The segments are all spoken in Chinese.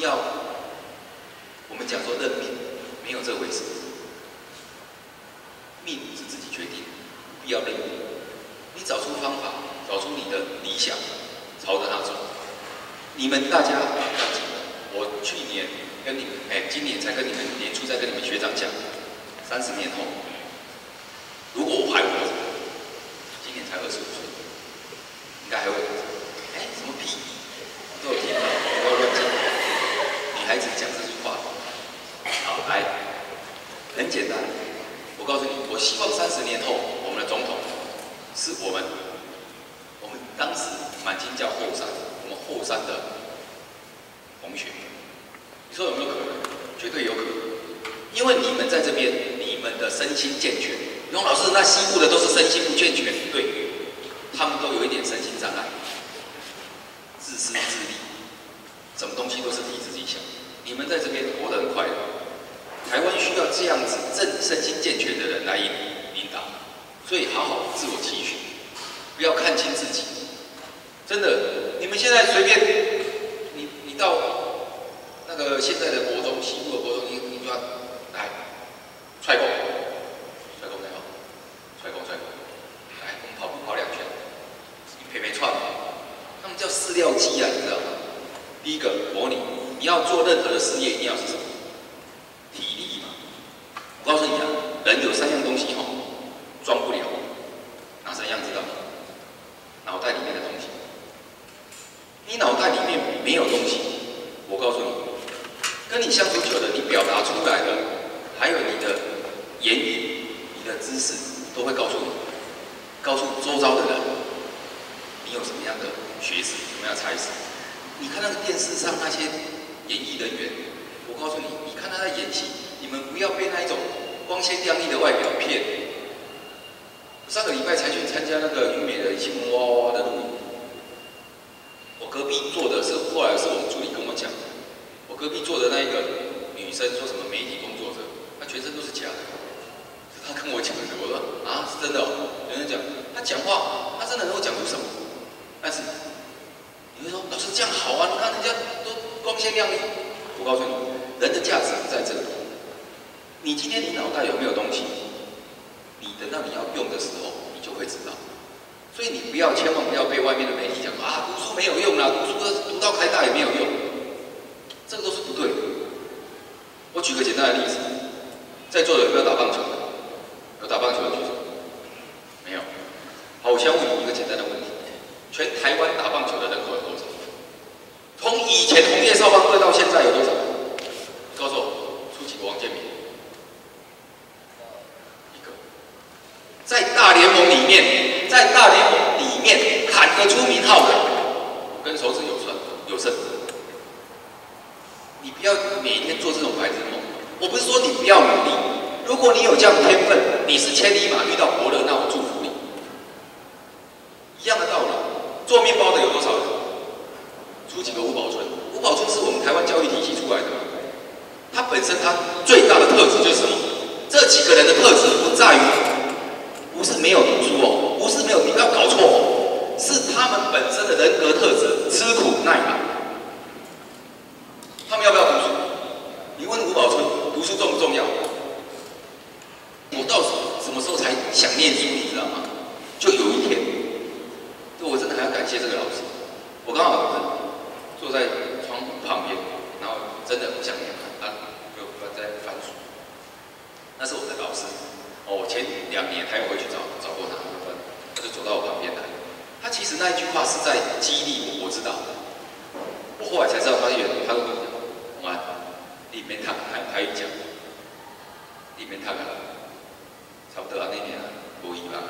要我们讲说认命？没有这回事，命是自己决定，必要认命。你找出方法，找出你的理想，朝着它走。你们大家要记得，我去年跟你们，哎，今年才跟你们年初在跟你们学长讲，三十年后。如果我还活着，今年才二十五岁，应该还会活着。哎，什么屁？都有听到，不要乱讲。女孩子讲这句话，好来，很简单。我告诉你，我希望三十年后，我们的总统是我们，我们当时满清叫后山，我们后山的同学。你说有没有可能？绝对有可能，因为你们在这边，你们的身心健全。永老师，那西部的都是身心不健全，对，他们都有一点身心障碍，自私自利，什么东西都是替自己想。你们在这边活得很快乐，台湾需要这样子正身心健全的人来引领，所以好好自我期许，不要看清自己。真的，你们现在随便，你你到那个现在的国中，西部的国中，你你就要来踹过。踹过踹过，来，我们跑步跑两圈，你陪陪串，他们叫饲料鸡啊，你知道吗？第一个模拟，你要做任何的事业，一定要是什么？体力嘛。我告诉你啊，人有三样东西哈，装不了，哪三样知道？脑袋里面的东西。你脑袋里面没有东西，我告诉你，跟你相处久了，你表达出来的，还有你的言语、你的知识。都会告诉你，告诉周遭的人，你有什么样的学识，什么样的才识。你看那个电视上那些演艺人员，我告诉你，你看他在演戏，你们不要被那一种光鲜亮丽的外表骗。上个礼拜才去参加那个虞美的新闻哇哇的录影，我隔壁坐的是，后来是我们助理跟我讲，我隔壁坐的那一个女生说什么媒体工作者，她全身都是假的。他跟我讲的，我说啊，是真的。有人讲他讲话，他真的能够讲出什么？但是你会说，老师这样好啊，你看人家都光鲜亮丽。我告诉你，人的价值不在这里。你今天你脑袋有没有东西？你等到你要用的时候，你就会知道。所以你不要，千万不要被外面的媒体讲啊，读书没有用啊，读书读到开大也没有用，这个都是不对的。我举个简单的例子，在座的有没有打棒球的？有打棒球的举手？没有。好，我先问你一个简单的问题：全台湾打棒球的人口有多少？从以前红叶少棒队到现在有多少？告诉我，出几个王建民？一个。在大联盟里面，在大联盟里面喊得出名号的，跟手指有算有剩。你不要每天做这种白日梦。我不是说你不要努力。如果你有这样的天分，你是千里马遇到伯乐，那我祝福你。一样的道理，做面包的有多少人？出几个吴宝春？吴宝春是我们台湾教育体系出来的？他本身他最大的特质就是什么？这几个人的特质不在于，不是没有读书哦，不是没有，你不要搞错哦，是他们本身的人格特质，吃苦耐劳。他们要不要读书？你问吴宝春，读书重不重要？我到什么时候才想念书？你知道吗？就有一天，就我真的还要感谢这个老师。我刚好坐在窗户旁边，然后真的不想念他，他就在翻书。那是我的老师。哦，我前两年还有回去找找过他，他就走到我旁边来。他其实那一句话是在激励我，我知道。我后来才知道，他原他跟我讲，我里面他还还讲，里面他差不多啊那年啊，无疑吧。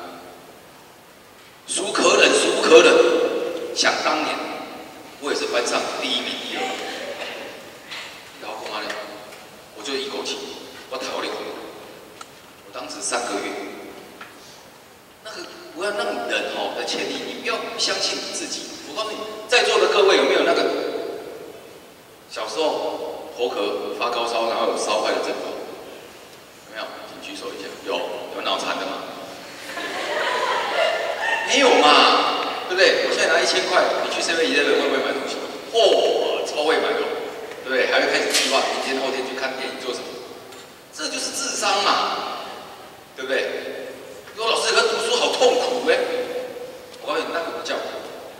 孰可忍？孰不可忍？想当年，我也是班上第一名第二。然后干嘛呢？我就一口气，我逃了一回。我当时三个月。那个，我要让人哦的潜力，你不要不相信你自己。我告诉你，在座的各位有没有那个？小时候头壳发高烧，然后有烧坏的症状，有没有？请举手一下。有有脑残的吗？没有嘛，对不对？我现在拿一千块，你去 seven eleven 会不会买东西？哦，超会买的，对不对？还会开始计划明天后天去看电影做什么？这就是智商嘛，对不对？说老师，可读书好痛苦哎！我告诉你，那个不叫苦，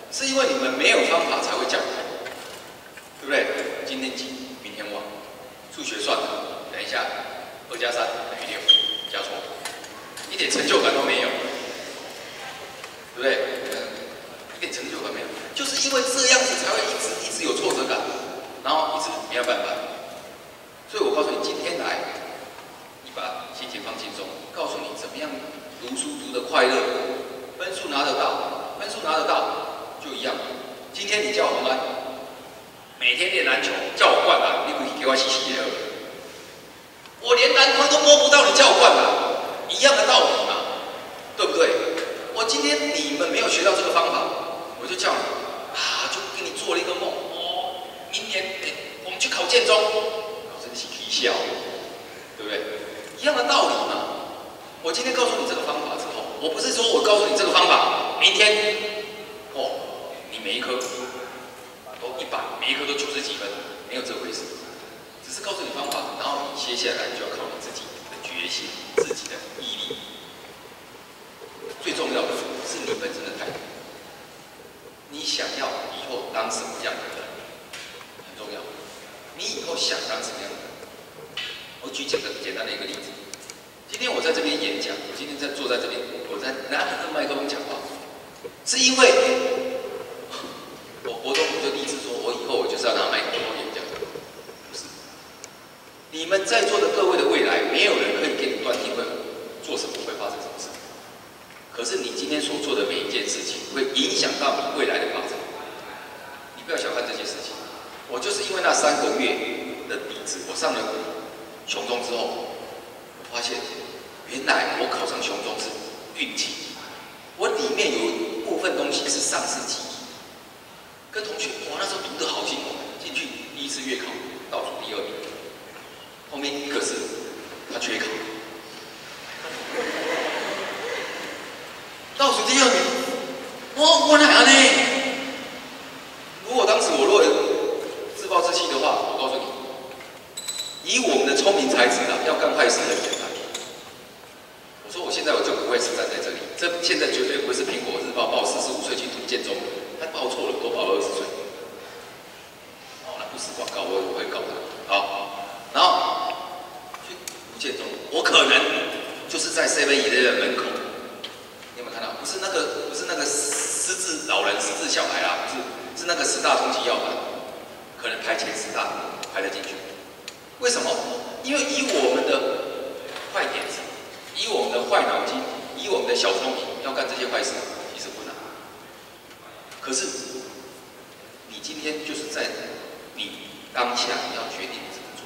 是因为你们没有方法才会叫苦，对不对？今天几，明天忘，数学算了，等一下，二加三等于六，加错，一点成就感都没有，对不对？一点成就感没有，就是因为这样子才会一直一直有挫折感，然后一直没有办法。所以我告诉你，今天来，把心情放轻松，告诉你怎么样读书读得快乐，分数拿得到，分数拿得到就一样。今天你叫我们。每天练篮球，叫我灌篮，你可以给我洗洗的。我连篮筐都摸不到，你叫我灌篮，一样的道理嘛，对不对？我今天你们没有学到这个方法，我就叫你啊，就给你做了一个梦哦。明年我们去考建中，老师你起皮笑，对不对？一样的道理嘛。我今天告诉你这个方法之后，我不是说我告诉你这个方法，明天哦，你每一科。都一百，每一科都九十几分，没有这回事。只是告诉你方法，然后你接下来就要靠你自己的决心、自己的毅力。最重要的是你本身的态度。你想要以后当什么样的人，很重要。你以后想当什么样的人？我举几个简单的一个例子。今天我在这边演讲，我今天在坐在这边，我在拿着麦克风讲话，是因为。我活动我就立志说，我以后我就是要拿麦克风演讲。不是，你们在座的各位的未来，没有人可以给你断定会做什么，会发生什么事。可是你今天所做的每一件事。情，会影响到你未来的发展。你不要小看这件事。情。我就是因为那三个月的底子，我上了雄中之后，发现原来我考上雄中是运气。我里面有部分东西是上世纪。跟同学，哇，那时候读得好辛苦，进去第一次月考倒数第二名，后面一个是他缺考，倒数第二名，我我哪呢？如果当时我若自暴自弃的话，我告诉你，以我们的聪明才智啊，要干坏事很简单。我说我现在我就不会是站在这里，这现在绝对不是苹果日报报四十五岁去读建中。他报错了，多报了二十岁。哦，那不是广告，我我会告他。好，然后去吴建中，我可能就是在 C V 一的门口。你有没有看到？不是那个，不是那个失智老人、失智小孩啊，不是，是那个十大通缉要犯，可能排前十大排得进去。为什么？因为以我们的坏点子，以我们的坏脑筋，以我们的小聪明，要干这些坏事。可是，你今天就是在你当下要决定怎么做。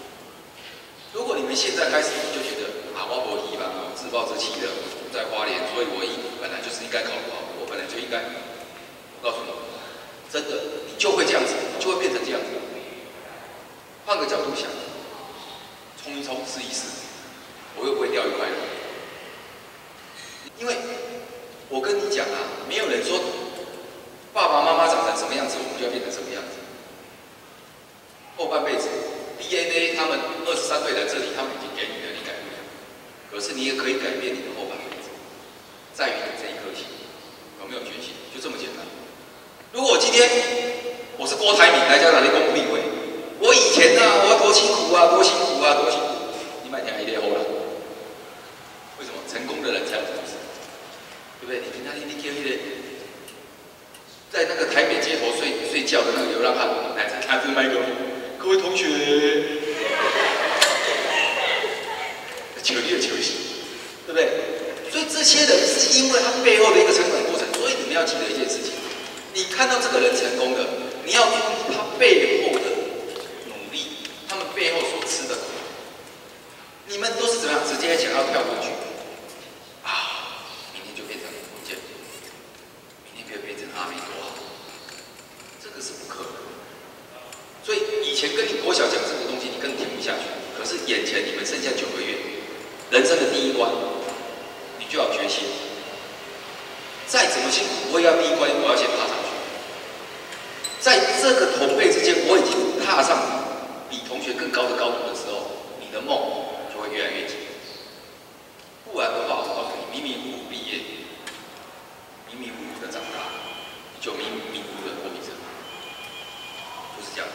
如果你们现在开始你就觉得啊，我博一吧，自暴自弃的，在花莲，所以我一本来就是应该考好，我本来就应该，我告诉你。真的，你就会这样子，你就会变成这样子。换个角度想，冲一冲，试一试，我又不会掉一块肉。因为我跟你讲啊，没有人说爸爸妈妈长成什么样子，我们就要变成什么样子。后半辈子，DNA 他们二十三岁来这里，他们已经给你了，你改不了。可是你也可以改变你的，在于你这一颗心有没有决心，就这么简单。如果我今天我是郭台铭来家哪里公布立委，我以前啊，我要多辛苦啊，多辛苦啊，多辛苦，你买天一定后了。为什么成功的人才有这种事？对不对？你平常你你天天在那个台北街头睡睡觉的那个流浪汉，来拿着麦克风，各位同学，求你求喜，对不对？所以这些人是因为他背后的一个成长过程，所以你们要记得一件事情。你看到这个人成功的，你要注意他背后的努力，他们背后所吃的苦。你们都是怎么样？直接想要跳过去啊？明天就变成福建，明天可以变成阿美多，这个是不可能。所以以前跟你国小讲这个东西，你更听不下去。可是眼前你们剩下九个月，人生的第一关，就要决心。再怎么辛苦，我也要第一关，我要先爬上去。在这个同辈之间，我已经踏上比同学更高的高度的时候，你的梦就会越来越近。不然的话，我告诉你，迷迷糊糊毕业，迷迷糊糊的长大，就迷迷糊糊的过一生，就是这样。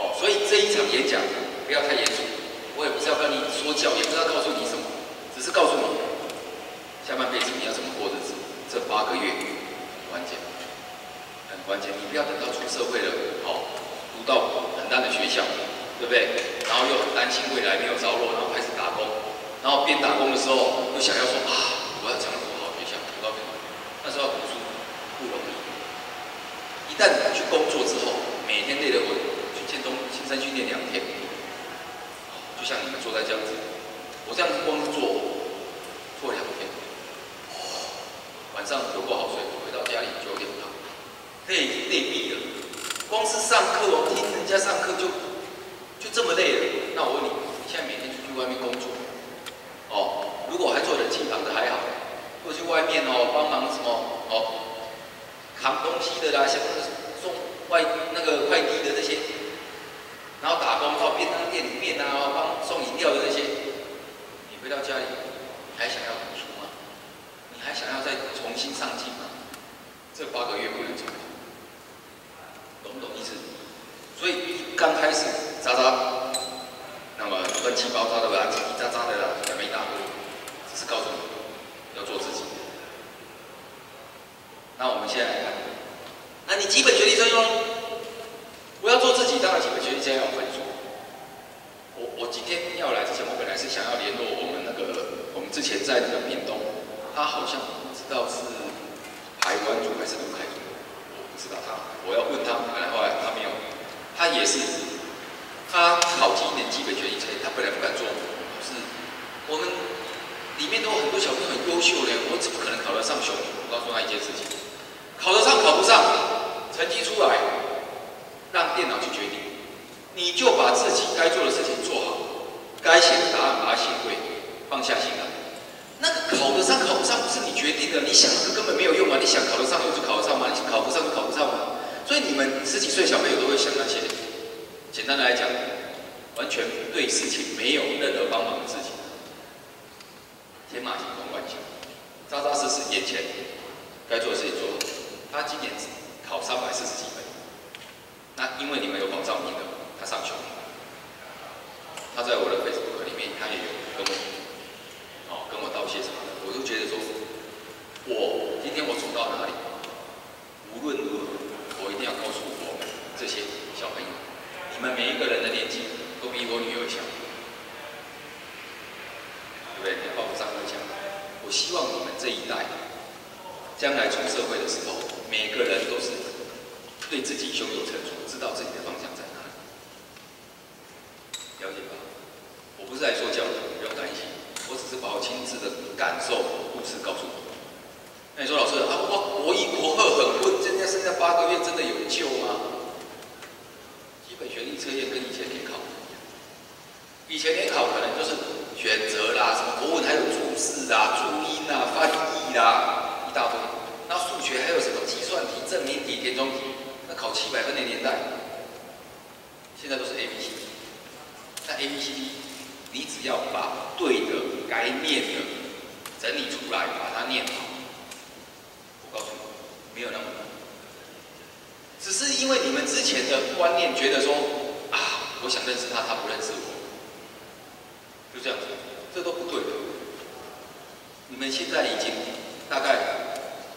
哦，所以这一场演讲不要太严肃，我也不是要跟你说教，也不是要告诉你什么，只是告诉你，下半辈子你要怎么过日子，这八个月很关键。很关键，你不要等到出社会了，好，读到很大的学校，对不对？然后又很担心未来没有着落，然后开始打工，然后边打工的时候又想要说啊，我要讲读好学校，读到那时候读书不容易。一旦去工作之后，每天累得我，去建中新生训练两天，就像你们坐在这样子，我这样子光做做两，晚上有不好睡，回到家里九点半。累累毙了，光是上课哦，听人家上课就就这么累了。那我问你，你现在每天出去外面工作，哦，如果还做人气行的还好，或者去外面哦帮忙什么哦，扛东西的啦，像送外那个快递的那些，然后打工到便当店里面啊，帮送饮料的那些，你回到家里还想要？还想要再重新上进吗？这八个月不能重。懂不懂意思？所以刚开始渣渣，那么乱七八糟的啦，叽叽喳喳的啦，讲了一大堆，只是告诉你要做自己。那我们现在来看，那你基本学历证用？我要做自己，当然基本学历证要分数。我我今天要来之前，我本来是想要联络我们那个，我们之前在那个屏东，他好像不知道是台湾组还是陆海组。知道他，我要问他，然后来他没有，他也是，他考进一年基本学历，他本来不敢做，就是，我们里面都有很多小朋友很优秀的，我怎么可能考得上雄？我告诉他一件事情，考得上考不上，成绩出来，让电脑去决定，你就把自己该做的事情做好，该写的答案把它写对，放下心来。那考得上考不上不是你决定的，你想那个根本没有用啊！你想考得上就考得上嘛？你考不上就考不上嘛？所以你们十几岁小朋友都会想那些，简单的来讲，完全对事情没有任何帮忙的事情，天马行空乱想，扎扎实实眼前该做的事情做。他今年考三百四十几分，那因为你们有保障名额，他上去了。他在我的 Facebook 里面，他也有跟我。跟我道谢什么的，我就觉得说，我今天我走到哪里，无论如何，我一定要告诉我这些小朋友，你们每一个人的年纪都比我女儿小，对不对？你报上会讲，我希望你们这一代，将来出社会的时候，每个人都是对自己胸有成竹，知道自己的方向亲自的感受故事告诉我。那你说老师啊，我国一国二很混，现在剩下八个月，真的有救吗？基本学历测验跟以前联考不一样，以前联考可能就是选择啦，什么国文还有注释啊、注音啊、翻译啦、一大堆。那数学还有什么计算题、证明题、填充题，那考七百分的年代，现在都是 A B C D，那 A B C D。你只要把对的、该念的整理出来，把它念好。我告诉你，没有那么难。只是因为你们之前的观念觉得说啊，我想认识他，他不认识我，就这样子，这都不对的。你们现在已经大概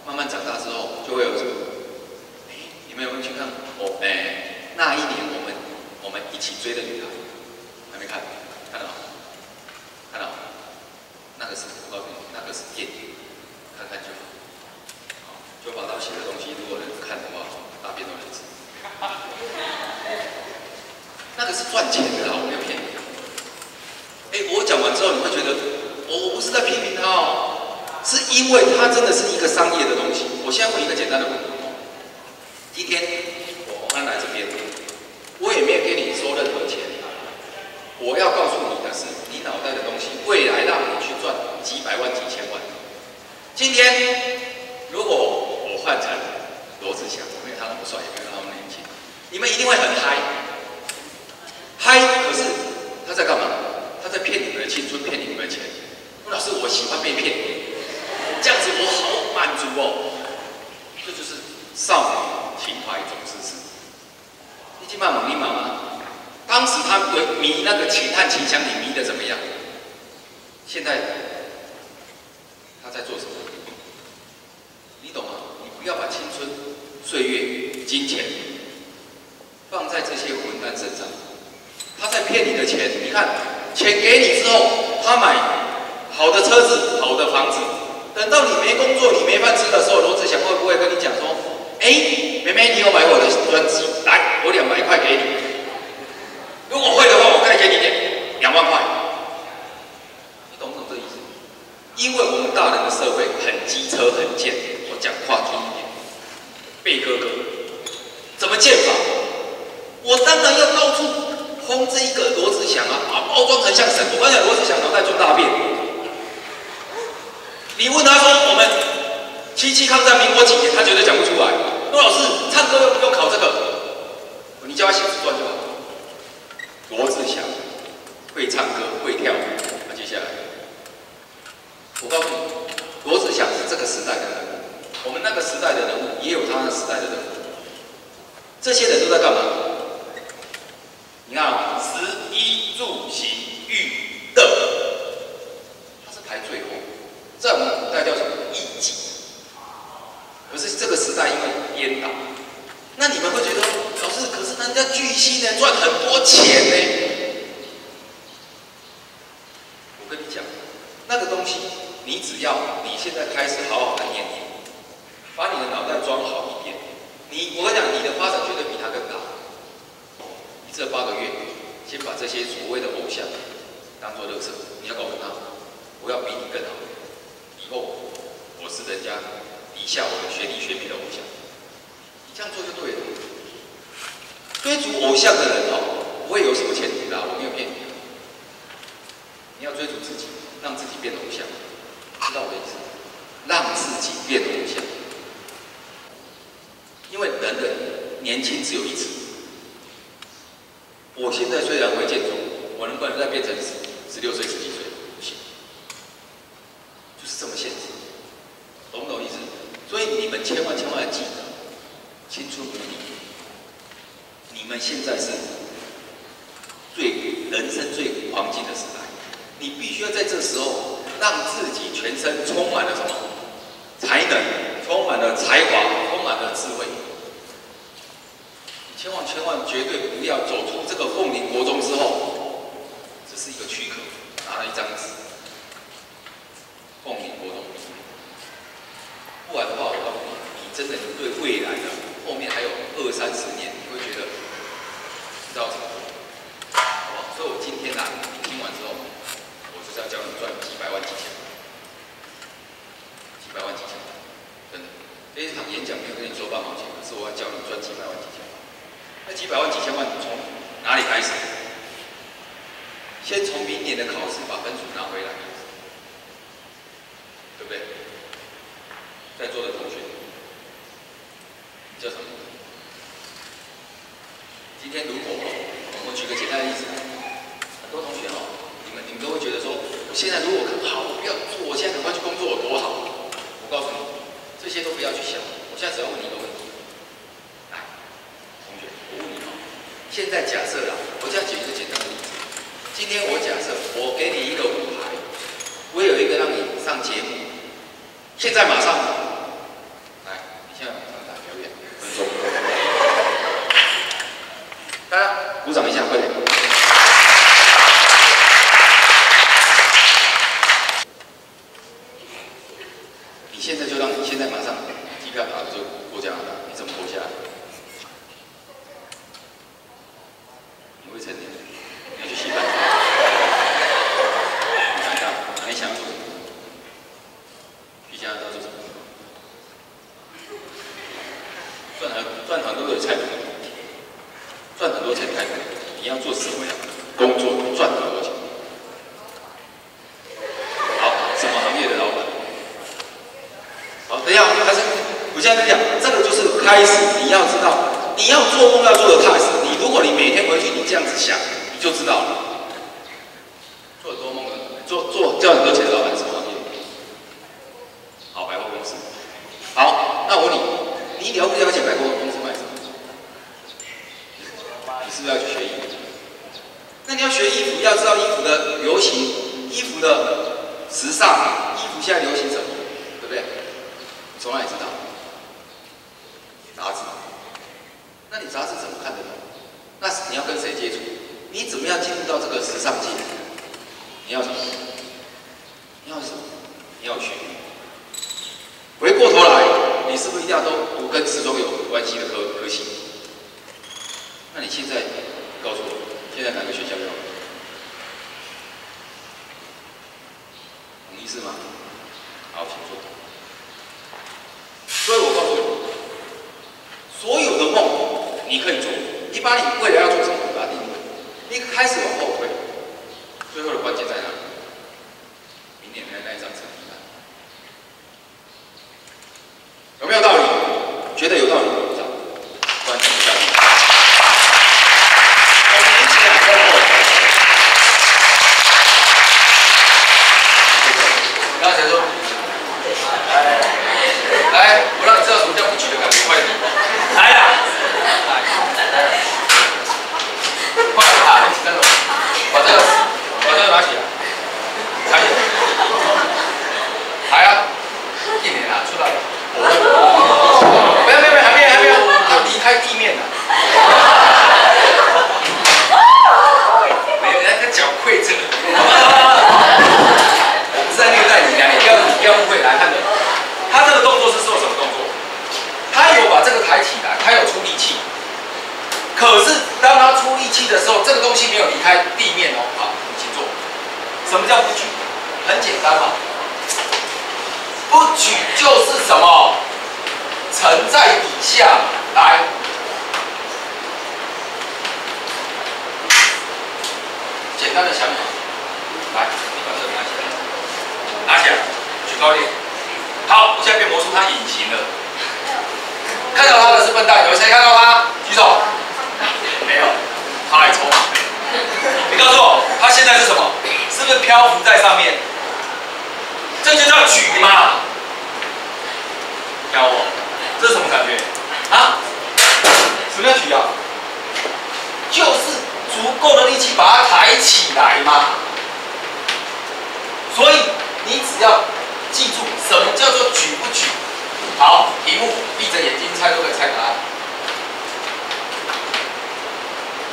慢慢长大之后，就会有这个？你们有没有去看？哦，哎，那一年我们我们一起追的女孩，还没看？看到？看到？那个是我告诉你，那个是电影，看看就好。好，就把他写的东西，如果能看的话。大便都能吃，那个是赚钱的！我没有骗你。哎，我讲完之后，你会觉得我不是在批评他哦，是因为他真的是一个商业的东西。我现在问一个简单的问题：今天我安来这边，我也没有给你收任何钱。我要告诉你的是，你脑袋的东西，未来让你去赚几百万、几千万。今天如果我换成罗志祥。他那么帅，也没有那么年轻，你们一定会很嗨，嗨！可是他在干嘛？他在骗你们的青春，骗你们的钱。老师，我喜欢被骗，这样子我好满足哦。这就是少女情怀总是是。你去骂猛力妈吗？当时他迷那个情探情香，你迷的怎么样？现在他在做什么？你懂吗？你不要把青春。岁月、金钱放在这些混蛋身上，他在骗你的钱。你看，钱给你之后，他买好的车子、好的房子。等到你没工作、你没饭吃的时候，罗志祥会不会跟你讲说：“哎，妹妹，你有买我的专辑？来，我两百块给你。如果会的话，我再给你点两万块。”你懂不懂这意思？因为我们大人的社会很机车、很贱。我讲话听。贝哥哥，怎么建法？我当然要到处轰这一个罗志祥啊，把包装成像神。我刚才罗志祥脑袋装大便。你问他说我们七七抗战民国几年，他绝对讲不出来。陆老师唱歌又不用考这个，你叫他写字段就好。罗志祥会唱歌会跳舞，那接下来我告诉你，罗志祥是这个时代的人物。我们那个时代的人物也有他那时代的人物，这些人都在干嘛？你看啊，食衣住行娱乐，他是排最后，在我们古代叫什么艺妓？可是这个时代因为颠倒，那你们会觉得，老师，可是人那巨星呢，赚很多钱呢？我跟你讲，那个东西，你只要你现在开始好好的念念。把你的脑袋装好一点，你我跟你讲，你的发展绝对比他更大。你这八个月，先把这些所谓的偶像当做乐色，你要告诉他，我要比你更好。以后我是人家底下我的学弟学妹的偶像，你这样做就对了。追逐偶像的人哦，不会有什么前提的，我没有骗你。你要追逐自己，让自己变偶像，知道我的意思？让自己变偶像。因为人的年轻只有一次。我现在虽然会建筑，我能不能再变成十十六岁、十几岁？现在如果很好，我不要，我现在赶快去工作有多好，我告诉你，这些都不要去想，我现在只要问你一个问题，来，同学，我问你哦，现在假设啦，我现在举一个简单的例子，今天我假设我给你一个舞台，我有一个让你上节目，现在马上。你可以做你把你未来要做什么把它定位一开始往后退最后的关键在哪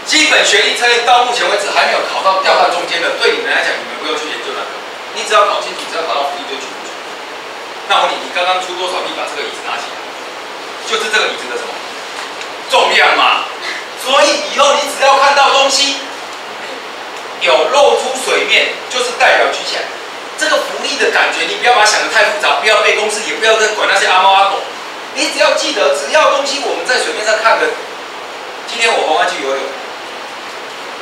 基本学历测验到目前为止还没有考到掉到中间的，对你们来讲，你们不用去研究那个，你只要搞清楚，只要考到福利就全部。那我问你，你刚刚出多少力把这个椅子拿起来？就是这个椅子的什么重量嘛？所以以后你只要看到东西有露出水面，就是代表举起来。这个浮力的感觉，你不要把它想得太复杂，不要背公式，也不要再管那些阿猫阿狗。你只要记得，只要东西我们在水面上看的，今天我黄花去游泳。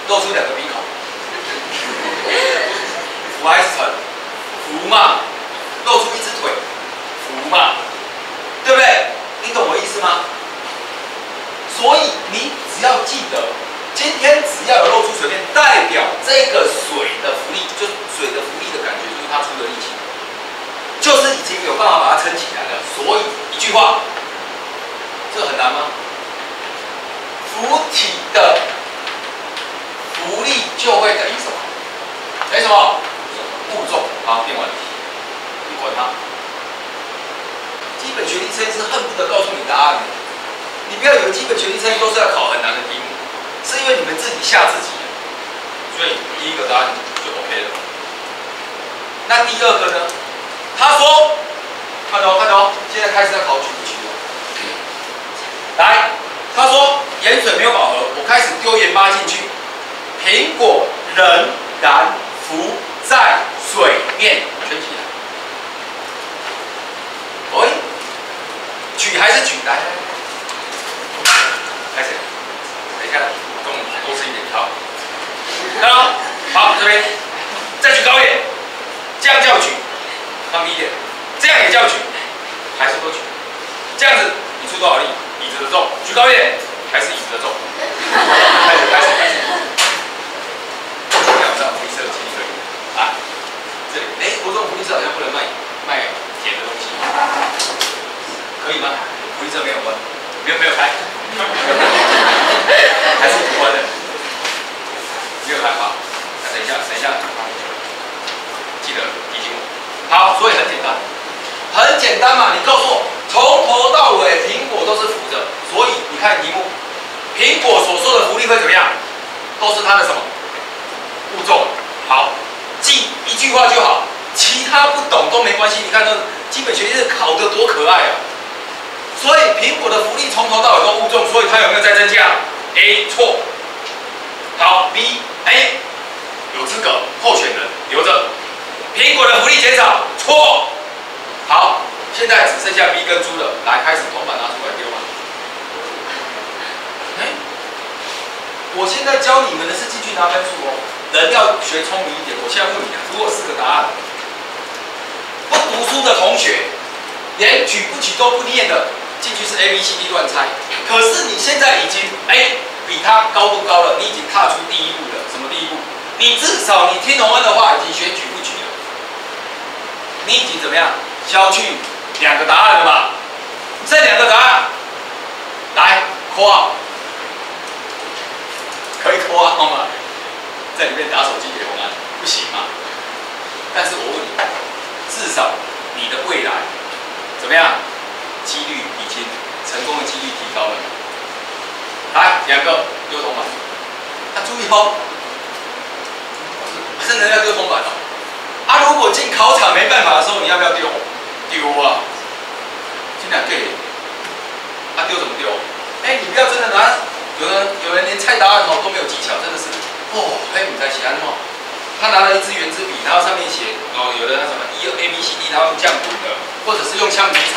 露出两个鼻孔，浮还是沉？浮嘛，露出一只腿，浮嘛，对不对？你懂我意思吗？所以你只要记得，今天只要有露出水面，代表这个水的浮力，就水的浮力的感觉，就是它出的力气，就是已经有办法把它撑起来了。所以一句话，这很难吗？浮体的。浮力就会等于什么？等于什么？负重。好，电完题，你管它。基本学历测验是恨不得告诉你答案的。你不要以为基本学历测验都是要考很难的题目，是因为你们自己吓自己。所以第一个答案就 OK 了。那第二个呢？他说，看着看着，现在开始要考举不举了。来，他说盐水没有饱和，我开始丢盐巴进去，苹果仍然浮在水面，圈起来。喂，举还是举？来，开始。等一下，中午多吃一点，好。看到好，这边再举高一点，这样叫举，放低一点，这样也叫举，还是多举？这样子，你出多少力？椅子的重，举高一点，还是椅子的重？开始，开始，开始。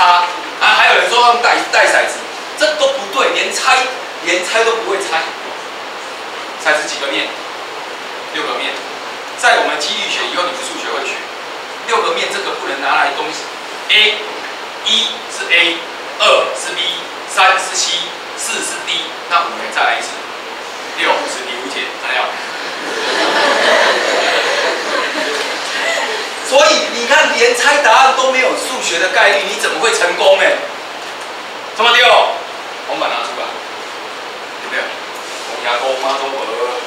用橡皮擦，啊，还有人说用带带骰子，这都不对，连猜连猜都不会猜。骰子几个面？六个面。在我们几率学以后，你们数学会学，六个面这个不能拿来东西。A 一是 A，二是 B，三是 C，四是 D，那五年再来一次。六是第五节，还要。所以你看，连猜答案都没有数学的概率，你怎么会成功呢？怎么丢？红板拿出来，有没有？红牙钩妈都鹅。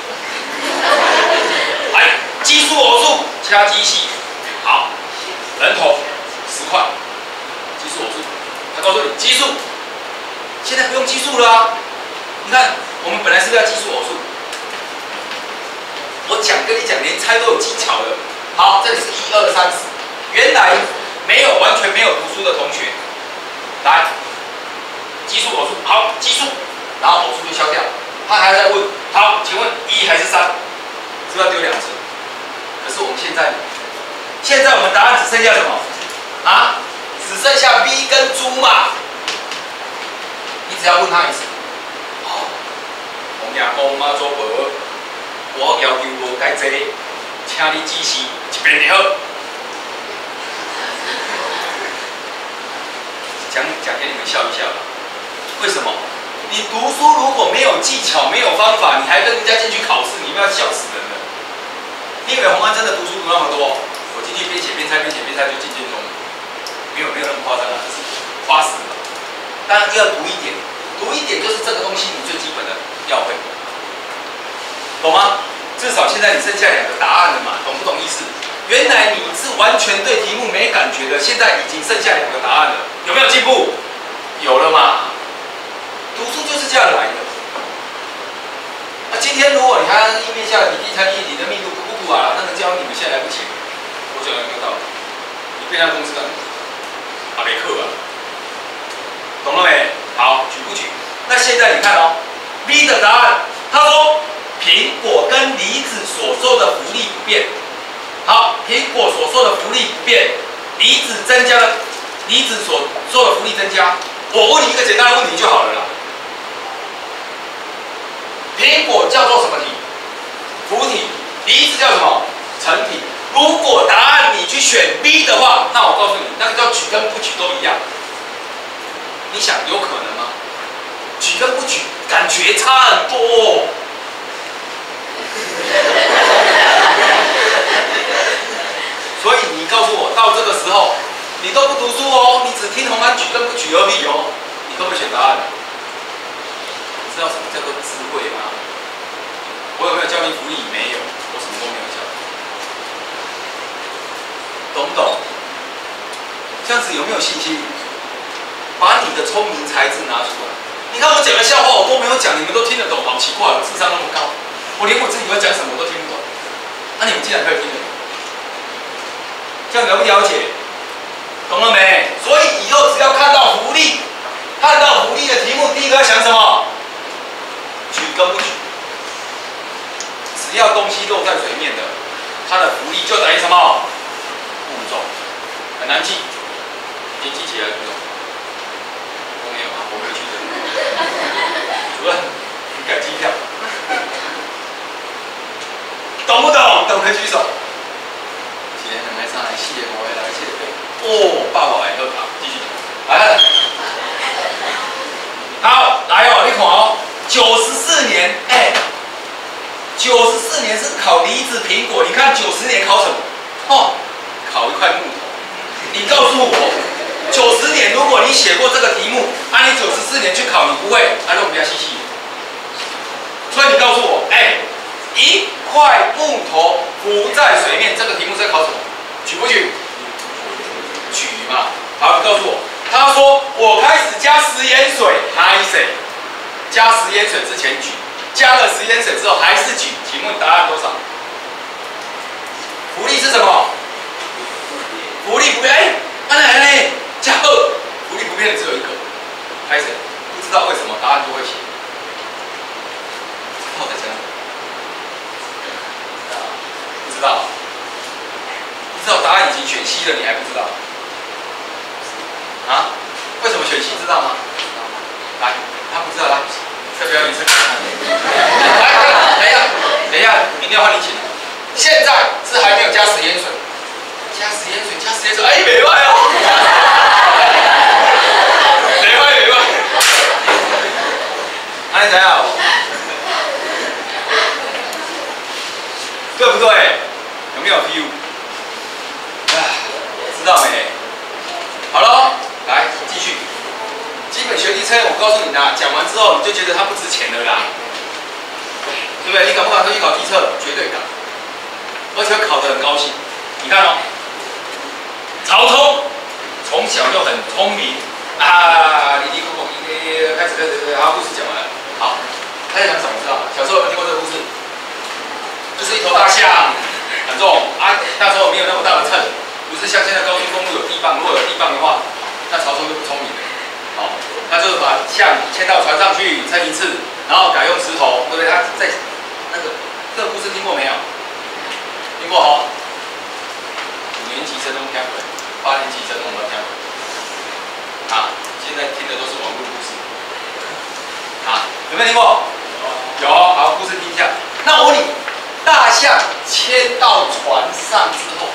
来，奇数偶数加机器，好，人头十块。奇数偶数，他告诉你奇数，现在不用计数了啊。你看，我们本来是要计数偶数？我讲跟你讲，连猜都有技巧的。好，这里是一二三四。原来没有完全没有读书的同学，来计数偶数，好计数，然后偶数就消掉。他还在问，好，请问一还是三？是不是要丢两次？可是我们现在，现在我们答案只剩下什么？啊，只剩下 B 跟猪嘛。你只要问他一次。红牙公妈做婆，我要求无介济，请你支持一遍就好。讲讲给你们笑一笑。为什么？你读书如果没有技巧、没有方法，你还跟人家进去考试，你们要笑死人了。你以为洪安真的读书读那么多？我进去边写边猜，边写边猜就进建中，没有没有那么夸张啊，只是花死了。当然要读一点，读一点就是这个东西你最基本的要会，懂吗？至少现在你剩下两个答案了嘛，懂不懂意思？原来你是完全对题目没感觉的，现在已经剩下两个答案了，有没有进步？有了嘛？读书就是这样来的。那今天如果你看页面下你第三页你的密度不不啊，那个教你们现在来不及。我讲一个道理，你变家公司干嘛？啊，没课啊，懂了没？好，举不举？那现在你看哦，B 的答案，他说。苹果跟梨子所受的福利不变。好，苹果所受的福利不变，梨子增加了，梨子所受的福利增加。我问你一个简单的问题就好了啦。苹果叫做什么体？浮体。梨子叫什么？成体。如果答案你去选 B 的话，那我告诉你，那个叫举跟不举都一样。你想有可能吗？举跟不举，感觉差很多。所以你告诉我，到这个时候，你都不读书哦，你只听红安举跟不举而已哦，你都不选答案。你知道什么叫做智慧吗？我有没有教你福利？没有，我什么都没有教。懂不懂？这样子有没有信心？把你的聪明才智拿出来。你看我讲的笑话，我都没有讲，你们都听得懂，好奇怪，智商那么高。我连我自己要讲什么都听不懂，那你们竟然可以听懂，这样了不了解？懂了没？所以以后只要看到福利，看到福利的题目，第一个要想什么？举跟不举？只要东西露在水面的，它的福利就等于什么？物重，很难记，你记起来不用。我没有啊，我没有记得。主任，你改机票。懂不懂？懂的举手。今天来上海谢我来谢飞。哦，爸爸来喝茶，继续。来。好，来哦，你看哦，九十四年，哎，九十四年是考梨子苹果，你看九十年考什么？哦，考一块木头。你告诉我，九十年如果你写过这个题目，啊，你九十四年去考你不会，啊，那我们比较细细。所以你告诉我，哎。一块木头浮在水面，这个题目在考什么？举不举？举嘛。好，你告诉我。他说我开始加食盐水，还是加食盐水之前举，加了食盐水之后还是举？请问答案多少？浮力是什么？浮力不变。哎，安奶呢？加二，浮力不变的只有一个，还是不知道为什么答案就会写。好，再讲。知道，你知道答案已经选 C 了，你还不知道？啊？为什么选 C？知道吗？来，他不知道，来，再表演一次。来，等一下，等一下，明天换你请。现在是还没有加食盐水，加食盐水，加食盐水，哎，没坏哦。没坏，没坏。哎，怎样？对不对？有没有 feel？哎，知道没？好了，来继续。基本学历车，我告诉你啦，讲完之后你就觉得它不值钱了啦，对不对？你敢不敢去考机测？绝对敢，而且考得很高兴。你看哦，曹冲从小就很聪明啊，你你公公你开始开始，好，故事讲完了。好，他在讲什么？知道小时候有没有听过这个故事？就是一头大象。很重啊！那时候没有那么大的秤，不是像现在高速公路有地磅。如果有地磅的话，那曹操就不聪明了。好，他就是把象牵到船上去称一次，然后改用石头，对不对？他在那个这个故事听过没有？听过哈？五年级生都听过，八年级生都没有听过。啊，现在听的都是网络故事。啊，有没有听过？有。好，故事听一下。那我问你，大象。牵到船上之后，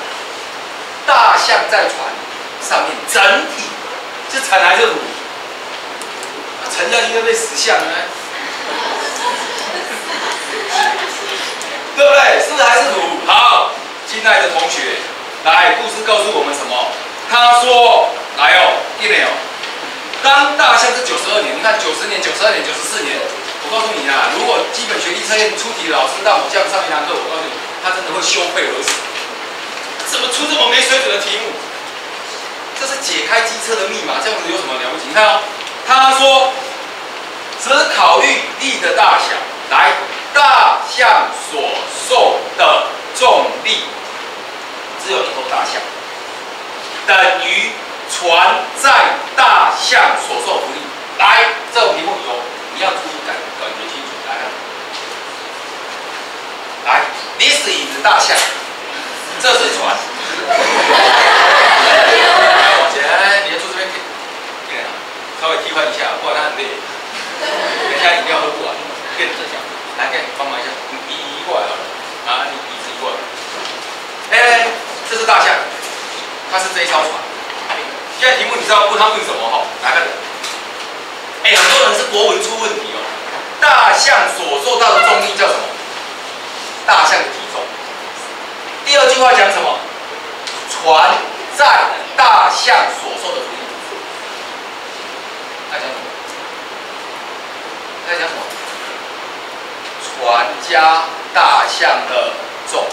大象在船上面整体是沉还是浮？沉下去会被死象呢？对不对？是还是土？好，亲爱的同学，来，故事告诉我们什么？他说：“来哦，一年哦，当大象是九十二年，你看九十年、九十二年、九十四年，我告诉你啊，如果基本学历测验出题老师让我这样上一堂课，我告诉你，他真的会羞愧而死。怎么出这么没水准的题目？这是解开机车的密码，这样子有什么了不起？你看哦，他说只考虑力的大小，来。”大象所受的重力只有一头大象，等于船在大象所受浮力。来，这种题目有，你要注意感感觉清楚。来，，this is 大象，这是船。往前，你要坐这边，稍微替换一下，不然他很累。等下饮料喝不完，变正常。来，给帮忙一下，你移移过来了，啊，你移移过来。哎，这是大象，它是这一艘船。现在题目你知道问他问什么哈？来看。哎，很多人是国文出问题哦。大象所受到的重力叫什么？大象的体重。第二句话讲什么？船在大象所受的重力。在讲什么？在讲什么？船加大象的重，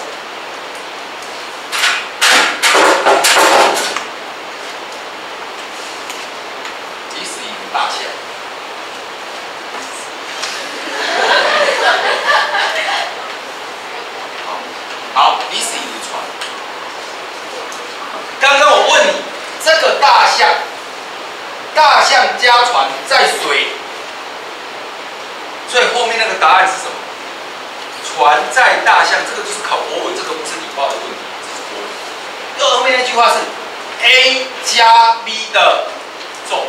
即使一个大象，好，好，即使一个船。刚刚我问你，这个大象，大象加船在水，所以后面那个答案是什么？船载大象，这个就是考国文，这个不是理化的问题，这是国文。后面那句话是 a 加 b 的重，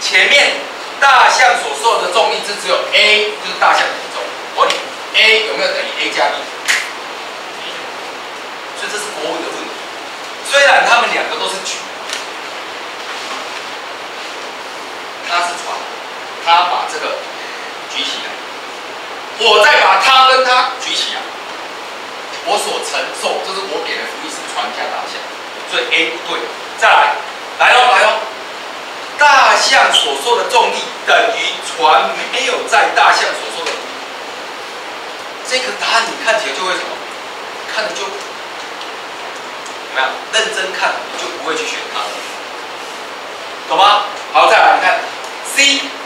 前面大象所受的重力只只有 a，就是大象的体重。我问你，a 有没有等于 a 加 b？所以这是国文的问题。虽然他们两个都是举，他是船，他把这个举起来。我再把它跟它举起来，我所承受，这是我给的福利是船加大象，所以 A 不对。再来，来哦来哦，大象所受的重力等于船没有在大象所受的。这个答案你看起来就会什么？看着就怎么样？认真看你就不会去选它，懂吗？好，再来你看 C。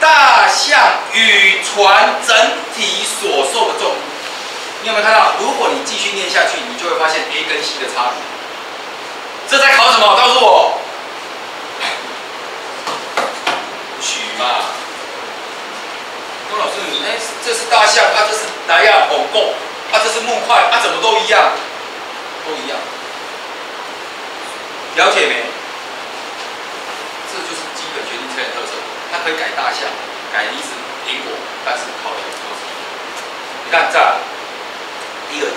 大象与船整体所受的重力，你有没有看到？如果你继续念下去，你就会发现 A 跟 C 的差别。这在考什么？告诉我。取嘛。钟老师，你哎，这是大象，啊，这是哪样？拱拱，啊，这是木块，啊，怎么都一样？都一样。了解没？这就是基本决定测验特色。它可以改大象，改梨子、苹果，但是考的是。你看这第二题，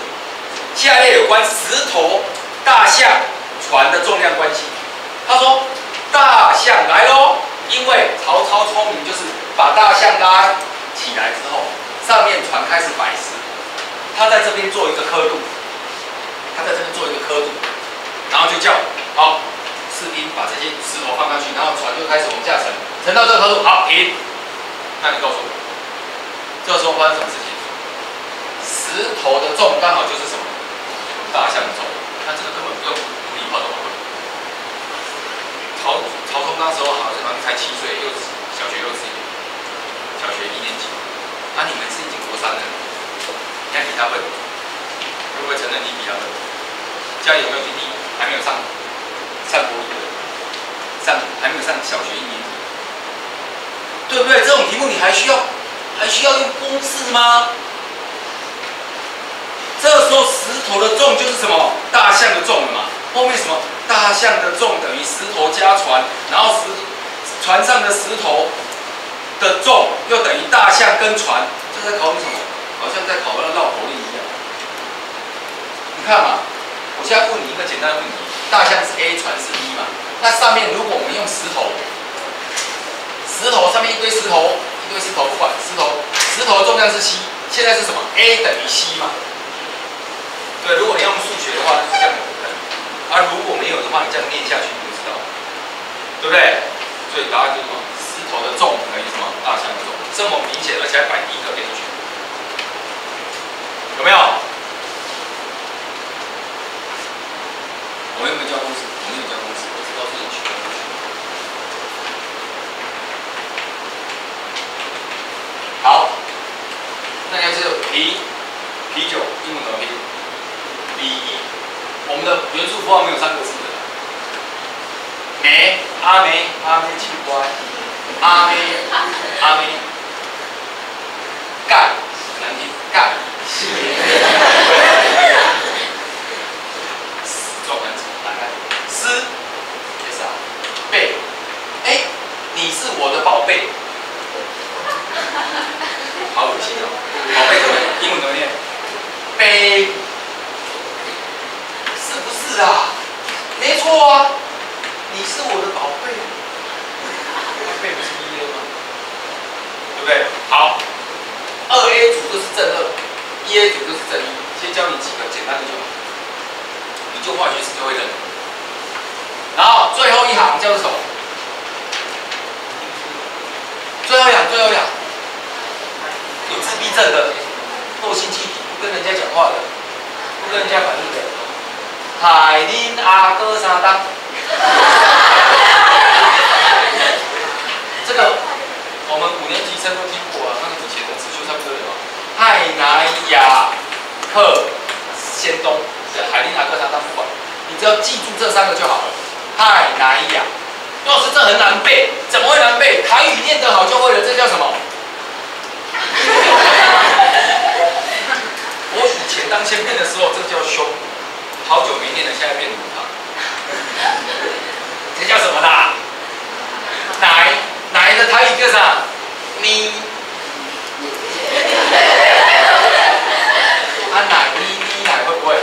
下列有关石头、大象、船的重量关系。他说大象来喽，因为曹操聪明，就是把大象拉起来之后，上面船开始摆石，他在这边做一个刻度，他在这边做一个刻度，然后就叫好。士兵把这些石头放上去，然后船就开始往下沉，沉到这个高度，好停。那你告诉我，这时候发生什么事情？石头的重刚好就是什么？大象的重。那这个根本不用理化的嘛。曹曹冲那时候好像才七岁，幼稚小学幼稚园，小学一年级。那你们是已经国三了，你看比他笨，会不会承认你比他笨？家里有没有弟弟还没有上？上国一，上还没有上小学一年级，对不对？这种题目你还需要还需要用公式吗？这时候石头的重就是什么？大象的重了嘛？后面什么？大象的重等于石头加船，然后石船上的石头的重又等于大象跟船，这在考你什么？好像在考那绕口令一样。你看嘛，我现在问你一个简单的问题：大象是 A，船是 B 嘛？那上面如果我们用石头，石头上面一堆石头，一堆石头，不管石头，石头重量是 c，现在是什么？A 等于 c 嘛？对，如果你用数学的话，就是这样的。啊，如果没有的话，你这样念下去，你就知道，对不对？所以答案就是什么？石头的重等于什么？大象的重，这么明显，而且还摆第一个给你选，有没有？我有没有教公式？我没有教公式，我只告诉你取公式。好，那就是啤啤酒，英文怎么？拼？啤。我们的元素符号没有三个字的，梅阿梅阿梅奇怪，阿梅阿梅钙难听钙，死状元子来来，思也是啊，贝哎，你是我的宝贝，好恶心哦，宝贝怎么英文怎么念？贝。啊，没错啊，你是我的宝贝，贝不是一 A 吗？对不对？好，二 A 组就是正二，一 A 组就是正一。先教你几个简单的就好，你就化学式就会认。然后最后一行叫做什么？最后一行，最后一行，有自闭症的，惰性气体，不跟人家讲话的，不跟人家反应的。海林阿哥沙当，这个我们五年级生都听过啊，那个以前的自修差不多有。海南雅克先东，海林阿哥沙当不管，你只要记住这三个就好了。海南雅，老师这很难背，怎么会难背？台语念得好就会了，这叫什么？我以前当先片的时候，这叫凶。好久没念了，现在变乳糖。这叫什么啦？奶奶的台语叫啥？咪。啊奶咪咪奶会不会？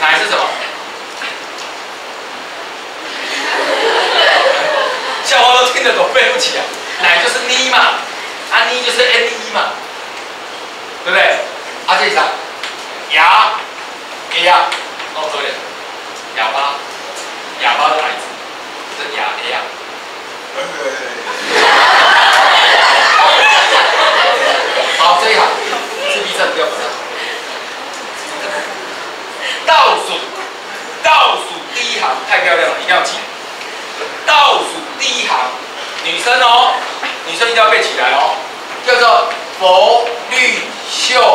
奶是什么？笑话都听得懂，背不起啊。奶就是咪嘛，啊咪就是 n e 嘛，对不对？啊这啥？牙，a 呀。哦，对了，哑巴，哑巴的孩子，是哑的呀。好，这一行，自闭症不要管它。倒数，倒数第一行太漂亮了，一定要记。倒数第一行，女生哦，女生一定要背起来哦，叫做佛律秀。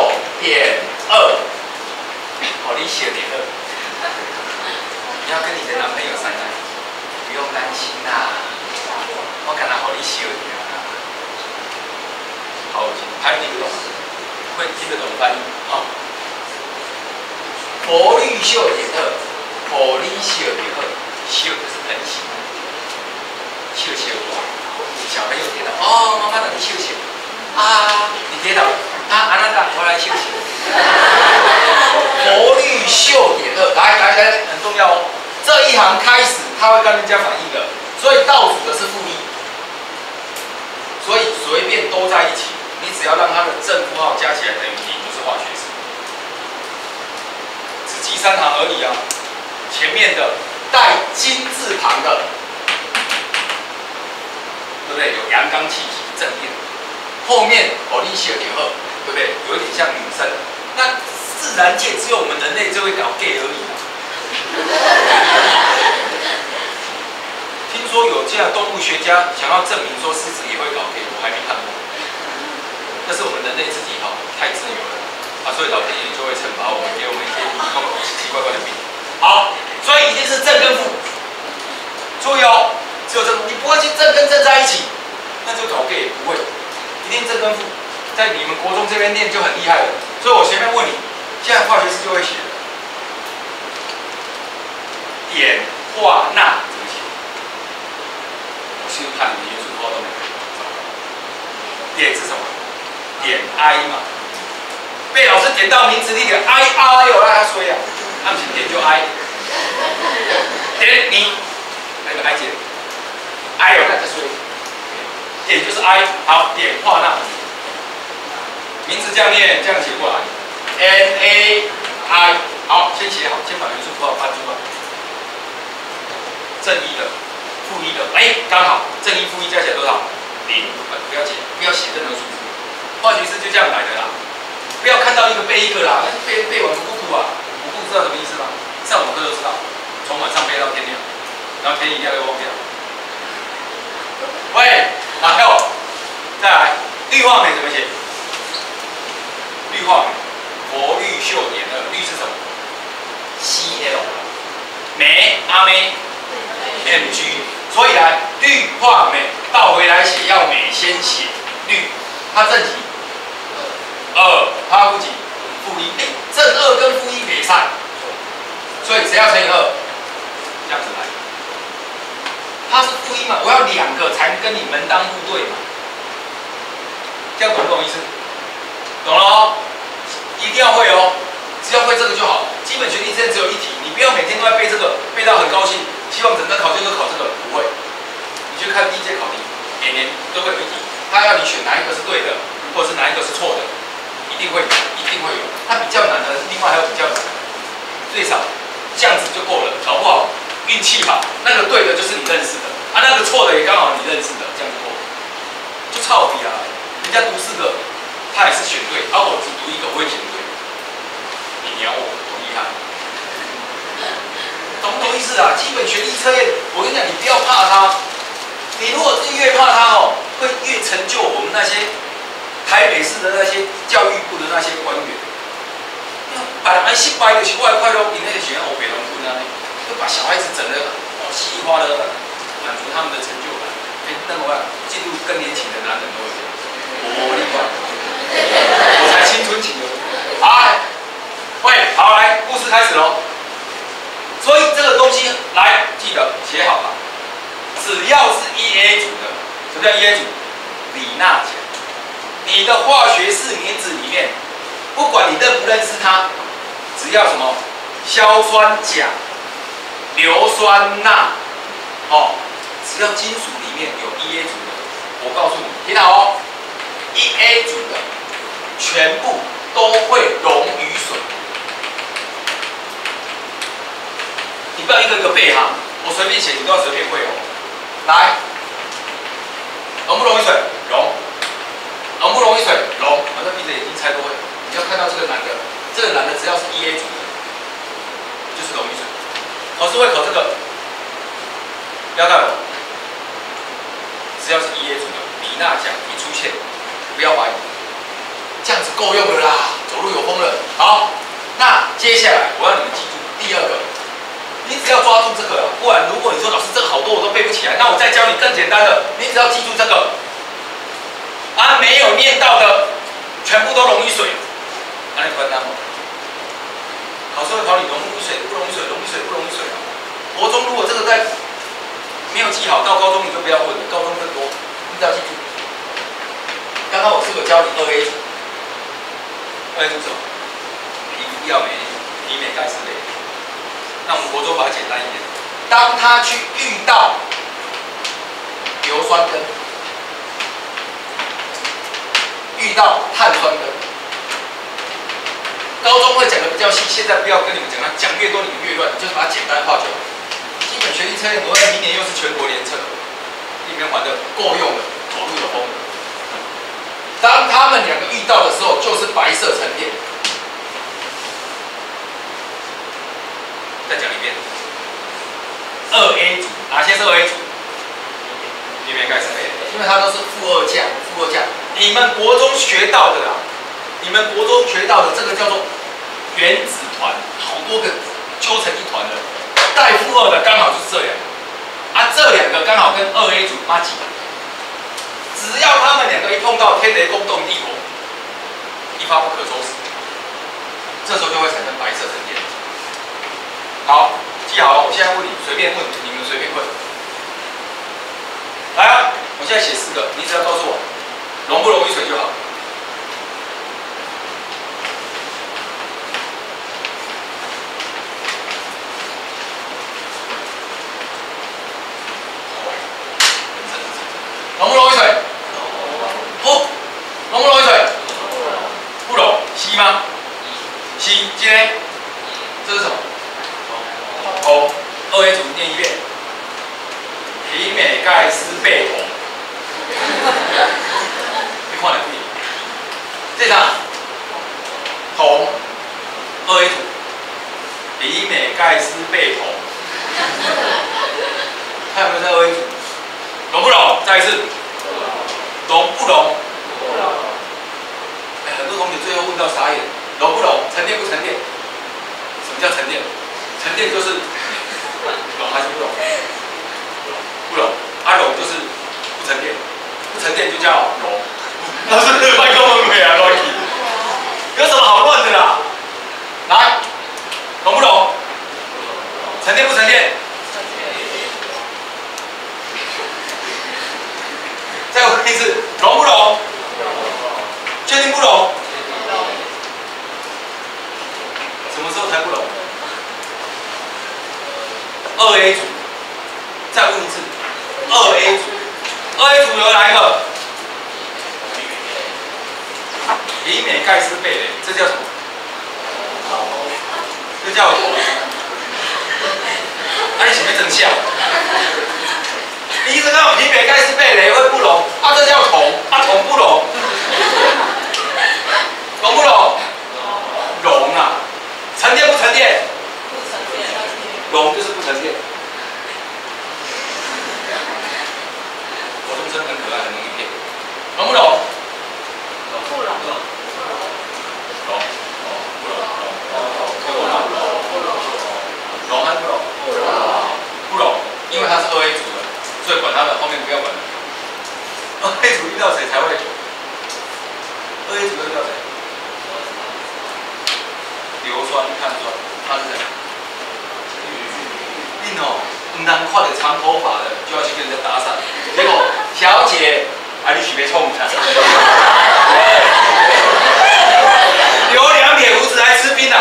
正一的，负一的，哎，刚好正一负一加起来多少？零，不要写，不要写任何数字，化学式就这样来的啦。不要看到一个背一个啦，背背完不顾苦啊！不知道什么意思吗？上网课都知道，从晚上背到天亮，然后天一亮又忘掉。喂，马后再来，氯化镁怎么写？氯化镁，氟氯溴碘二，氯是什么？Cl，镁阿镁，Mg，所以来氯化镁倒回来写要镁先写氯，它正极。二，它负几？负一。哎，正二跟负一给上，所以只要乘以二，这样子来。它是负一嘛，我要两个才跟你门当户对嘛。这样懂不懂意思？懂了哦，一定要会哦，只要会这个就好。基本学历现在只有一题，你不要每天都在背这个，背到很高兴，希望整个考卷都考这个，不会。你去看第一届考题，每年都会有一题，他要你选哪一个是对的，或者是哪一个是错的。一定会，一定会有。它比较难的，另外还有比较难，最少这样子就够了。搞不好运气好，那个对的就是你认识的，啊，那个错的也刚好你认识的，这样就够了。就操比啊，人家读四个，他也是选对，而我只读一个，我也选对。你鸟我，多厉害！懂不懂意思啊？基本学历测验，我跟你讲，你不要怕它。你如果是越怕它哦，会越成就我们那些。台北市的那些教育部的那些官员，把他们西乖的外快乐比那个学欧北龙村啊，就把小孩子整的稀里哗啦的，满足他们的成就感。哎，那么进入更年期的男人都会这样，我厉害，我才青春期哦。好，喂，好来，故事开始喽。所以这个东西来记得写好了，只要是 E A 组的，什么叫 E A 组？李娜姐。你的化学式名字里面，不管你认不认识它，只要什么硝酸钾、硫酸钠，哦，只要金属里面有 E A 组的，我告诉你，听好哦，E A 组的全部都会溶于水。不要一个一个背哈，我随便写，你都要随便背哦。来，溶不溶于水？溶。容不容易水？容，反正闭着眼睛猜都会。你要看到这个男的，这个男的只要是 E A 组的，就是容易水。考试会考这个，不要看我，只要是 E A 组的，李娜奖一出现，不要怀疑，这样子够用了啦，走路有风了。好，那接下来我要你们记住第二个，你只要抓住这个，不然如果你说老师这个好多我都背不起来，那我再教你更简单的，你只要记住这个。啊，没有念到的，全部都溶于水，那你关单吗？考试会考你溶于水不溶于水，溶于水不溶于水啊。国中如果这个在没有记好，到高中你就不要问了，高中更多，你只要记住。刚刚我是不是教你二 A 组？二 A 组什么？皮肤要美，皮美盖是美。那我们国中把它简单一点，当他去遇到硫酸根。遇到碳酸根，高中会讲的比较细，现在不要跟你们讲了，讲越多你们越乱，就是把它简单化就好。基本学历测验，我在明年又是全国联测，里面玩的够用的，走路有风。当他们两个遇到的时候，就是白色沉淀。再讲一遍，二 A 组哪些是二 A 组？里面盖是 A，因为它都是负二价，负二价。你们国中学到的啦，你们国中学到的这个叫做原子团，好多个揪成一团的，带负二的刚好就是这两个，啊，这两个刚好跟二 A 组妈几，只要他们两个一碰到，天雷轰动地火，一发不可收拾，这时候就会产生白色沉淀。好记好了我现在问你随便问你们随便问。来啊我现在写四个你只要告诉我容不容易水就好。容不容易水？不容不容易水？不容吗？方今天二 A 组念一遍？比美盖斯贝博。你换了遍。这张铜，二 A 组，皮美盖斯贝博。看有没有在二 A 组，懂不懂？再一次，懂不懂？很多同学最后问到傻眼，懂不懂？沉淀不沉淀？什么叫沉淀？沉淀就是融还是不融？不融，啊融就是不沉淀，不沉淀就叫融。老师，麦克风没啊？乱起，有什么好乱的啦？来，融不融？沉淀不沉淀？再问一次，融不融？确定不融？什么时候才不融？二 A 组，再问一次，二 A 组，二 A 组有哪一个？锂镁钙锶钡嘞，这叫什么？这叫铜。啊，你前面真笑。你一直看到锂镁钙锶钡嘞会不溶，啊，这叫铜，啊，铜不溶，溶不溶？溶啊，沉淀不沉淀？不沉淀。溶就是不沉淀。我中生很可爱，很容易骗。溶不溶？不溶。溶，不溶，溶，不溶，溶还不溶？不溶。不溶，因为它是二 A 组的，所以管它的，后面不要管。二 A 组遇到谁才会？二 A 组遇到谁？硫酸、碳酸，它是谁？哦，唔难看到长头发的就要去跟人家搭讪，结果小姐，啊你许别冲他。留两撇胡子来吃槟榔，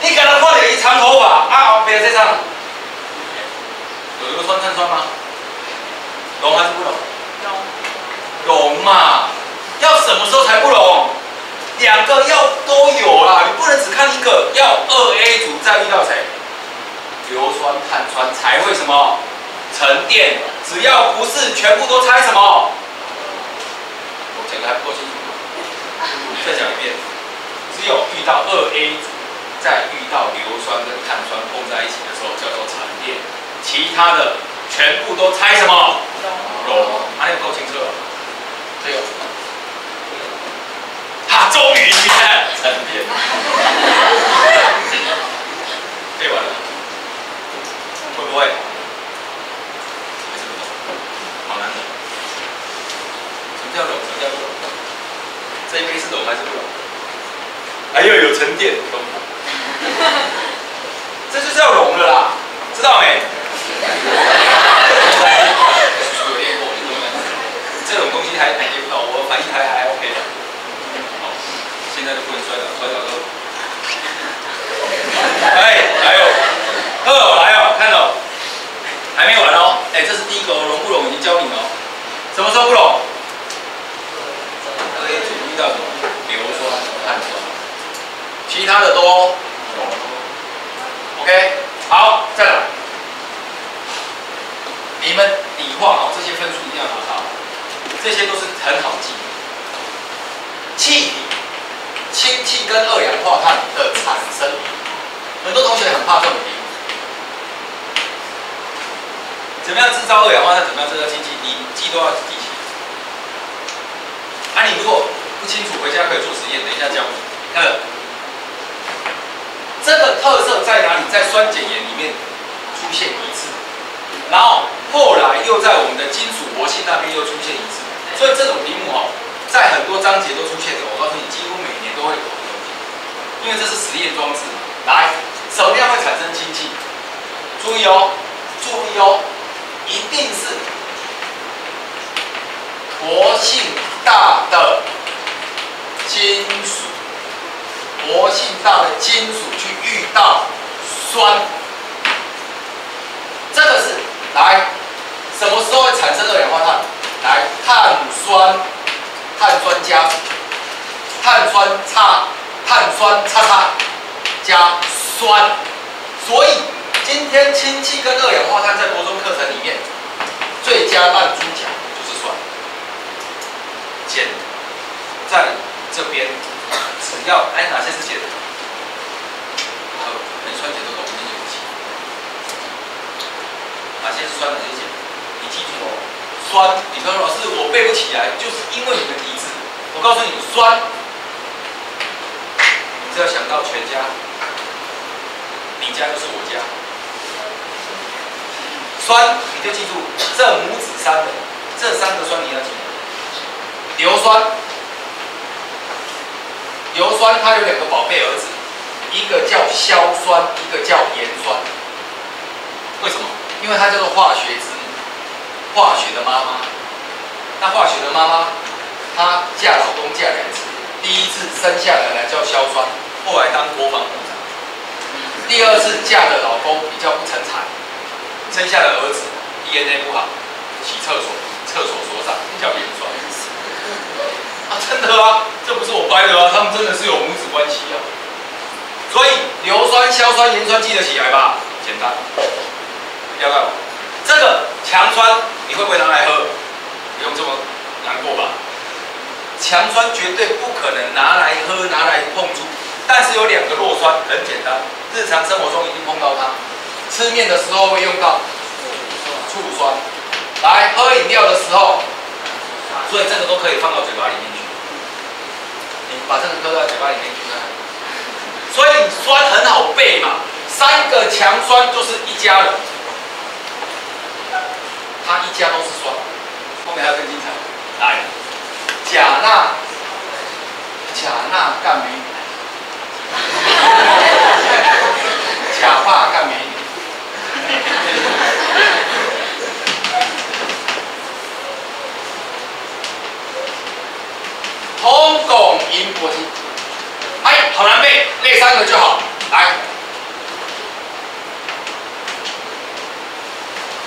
你给他看到一长头发，啊，不要再唱。有硫酸碳酸吗？溶还是不溶？溶。溶嘛，要什么时候才不溶？两个要都有啦，你不能只看一个，要二 A 组再遇到谁？硫酸碳酸才会什么沉淀？只要不是全部都猜什么？我讲的还不够清楚吗？再讲一遍，只有遇到二 A 组，再遇到硫酸跟碳酸碰在一起的时候，叫做沉淀。其他的全部都猜什么？溶，哪里够清楚了？这个，哈，终于明白沉淀。背完了，会不会？还是不懂？好难懂。什么叫懂？什么叫不懂？这一杯是懂还是不懂？还要有沉淀，懂吗？这就是要融的啦，知道没？这种东西还还不到，我反应还还 OK 的。好，现在就不能摔倒，摔倒就。哎，来哦，二来哦，看到？还没完哦。哎，这是第一个哦，溶不溶已经教你了。什么时候不溶？可以注意到什么？硫酸、碳酸，其他的都。OK，好，再来。你们理化哦，这些分数一定要拿到，这些都是很好记。气体、氢气跟二氧化碳的产生，很多同学很怕这种题目。怎么样制造二氧化碳？怎么样制造氢气？你记都要记起来。啊，你如果不清楚，回家可以做实验，等一下教你。看，这个特色在哪里？在酸碱盐里面出现一次。然后后来又在我们的金属活性那边又出现一次，所以这种题目哦，在很多章节都出现的。我告诉你，几乎每年都会有的东西，因为这是实验装置。来，什么样会产生氢气？注意哦，注意哦，一定是活性大的金属，活性大的金属去遇到酸，这个是。来，什么时候会产生二氧化碳？来，碳酸，碳酸加，碳酸叉，碳酸叉叉加酸。所以今天氢气跟二氧化碳在国中课程里面最佳烂猪脚就是酸。碱，在这边只要哎哪些是碱？呃，很酸碱都懂，那就不起。哪些是酸，哪些碱？你记住哦，酸，你说老师我背不起来，就是因为你的体质。我告诉你，酸，你只要想到全家，你家就是我家。酸，你就记住这母子三的这三个酸你要记住。硫酸，硫酸它有两个宝贝儿子，一个叫硝酸，一个叫盐酸。为什么？因为它叫做化学之母，化学的妈妈。那化学的妈妈，她嫁老公嫁两次，第一次生下来来叫硝酸，后来当国防部长。第二次嫁的老公比较不成才，生下的儿子 DNA 不好，洗厕所厕所所长叫盐酸。啊，真的啊，这不是我掰的啊，他们真的是有母子关系啊。所以硫酸、硝酸、盐酸记得起来吧，简单。要不要？这个强酸你会不会拿来喝？不用这么难过吧？强酸绝对不可能拿来喝、拿来碰触，但是有两个弱酸，很简单，日常生活中一定碰到它。吃面的时候会用到醋酸，来喝饮料的时候，所以这个都可以放到嘴巴里面去。你。把这个搁到嘴巴里面所以酸很好背嘛，三个强酸就是一家人，它一家都是酸，后面还有更精彩，来，钾钠，钾钠干美女，钾化干美女。通汞银铂金，哎，好难背，背三个就好。来，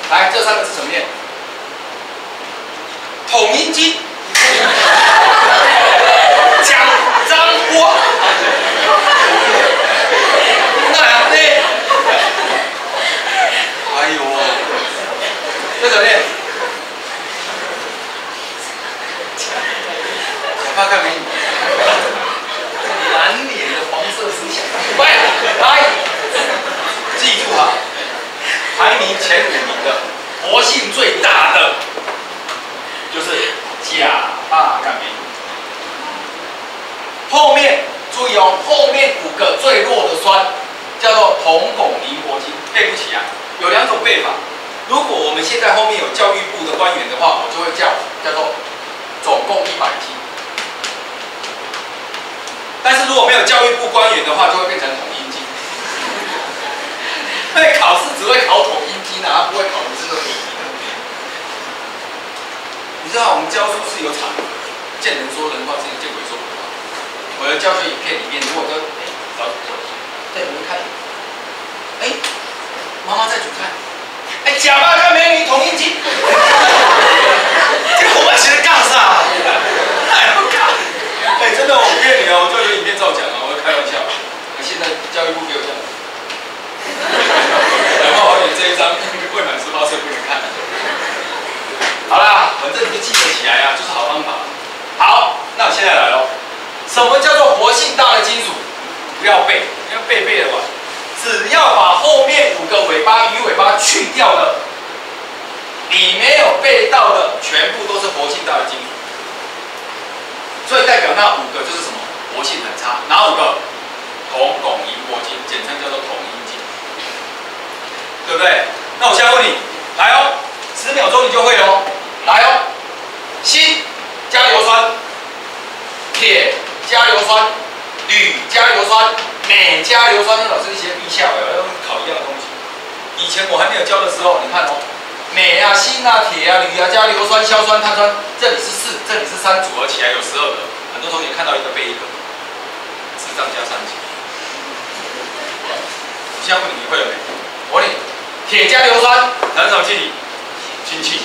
来，这三个是什么念？统阴金，讲脏话。三，组合起来有十二个。很多同学看到一个背一个，四张加三级。我现在问你，你会了没？我问你，铁加硫酸哪种气体？氢气。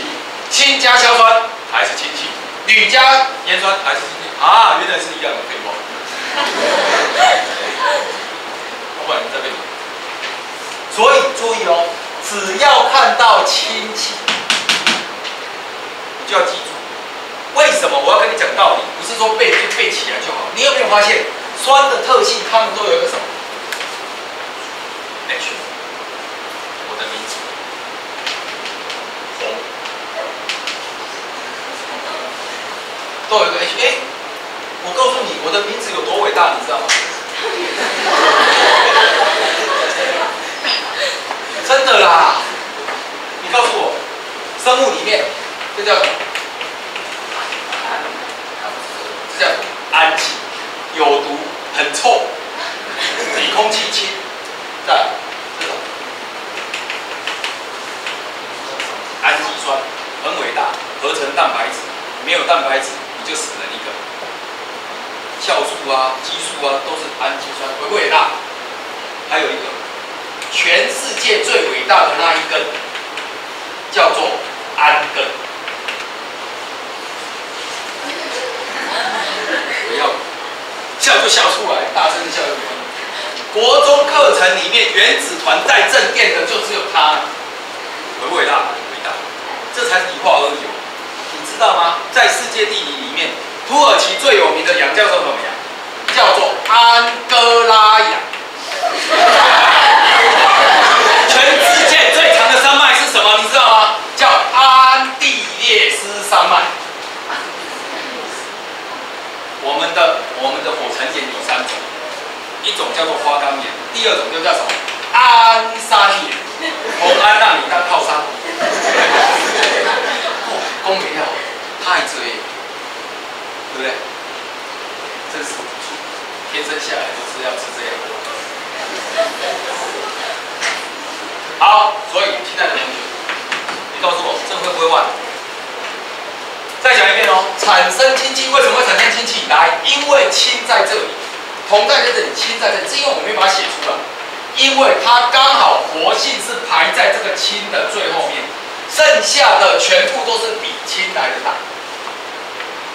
氢加硝酸还是氢气？铝加盐酸还是氢气？啊，原来是一样的废话。老板，你在背吗？所以注意哦，只要看到氢气，你就要记住。为什么我要跟你讲道理？不是说背就背起来就好，你有没有发现酸的特性，它们都有一个什么？H，我的名字，红，都有一个 H。哎，我告诉你，我的名字有多伟大，你知道吗？真的啦！你告诉我，生物里面这叫这叫氨气，有毒，很臭，比空气轻。再来这种氨基酸很伟大，合成蛋白质，没有蛋白质你就死了一个。酵素啊、激素啊都是氨基酸，伟不伟大？还有一个，全世界最伟大的那一根叫做氨根。不要笑就笑出来，大声笑就。国中课程里面原子团带正电的就只有他，伟不伟大？伟大，这才是一化而有。你知道吗？在世界地理里面，土耳其最有名的羊叫做什么羊？叫做安哥拉羊。全世界最长的山脉是什么？你知道吗？叫安地列斯山脉。我们的我们的火成岩有三种，一种叫做花岗岩，第二种就叫什么安山岩，红安让你当靠山。哦，公美料太追，对不对？这是天生下来就是要吃这样的。好，所以亲爱的同学，你告诉我这会不会忘？再讲一遍哦，产生氢气为什么会产生氢气？来，因为氢在这里，铜在这里，氢在这里，是因为我没把它写出来，因为它刚好活性是排在这个氢的最后面，剩下的全部都是比氢来的大。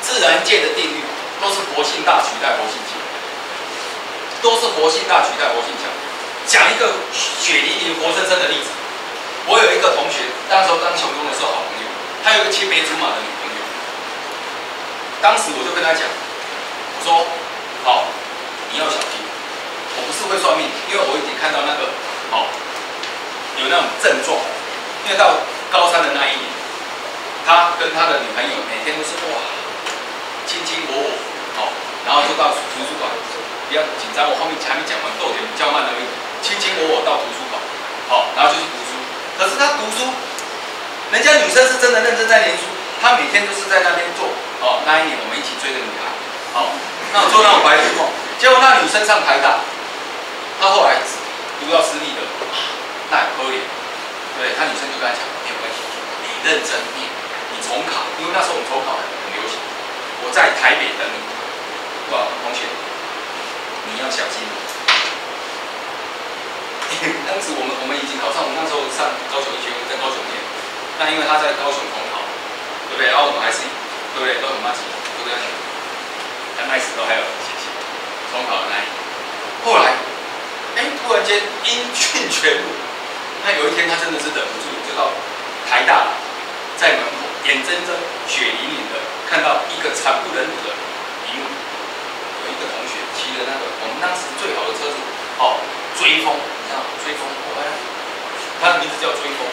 自然界的定律都是活性大取代活性强，都是活性大取代活性强。讲一个血淋淋、活生生的例子，我有一个同学，那时候当球工的时候好朋友，他有一个青梅竹马的女朋友。当时我就跟他讲，我说：“好，你要小心。我不是会算命，因为我已经看到那个，好，有那种症状。因为到高三的那一年，他跟他的女朋友每天都是哇，卿卿我我，好，然后就到图书馆，不要紧张，我后面还没讲完，逗点比较慢而已。卿卿我我到图书馆，好，然后就去读书。可是他读书，人家女生是真的认真在念书，他每天都是在那边做。哦，那一年我们一起追的女孩，好，那我做那种白日梦，结果那女生上台大，她后来读到私立的，那也可怜。对，他女生就跟他讲，没有关系，你认真念，你重考，因为那时候我们重考很流行。我在台北等你，是吧，同学？你要小心。当时我们我们已经考上，我们那时候上高雄医学院，在高雄念。那因为他在高雄重考，对不对？然后我们还是，对不对？都很默契，都这样讲。但那时候还有重考的那一年。后来，哎，突然间音讯全无。那有一天他真的是忍不住，就到台大，在门口眼睁睁、血淋淋的看到一个惨不忍睹的一幕。有一个同学骑着那个我们当时最好的车子，哦，追风。你知道追风，我哎，他的名字叫追风。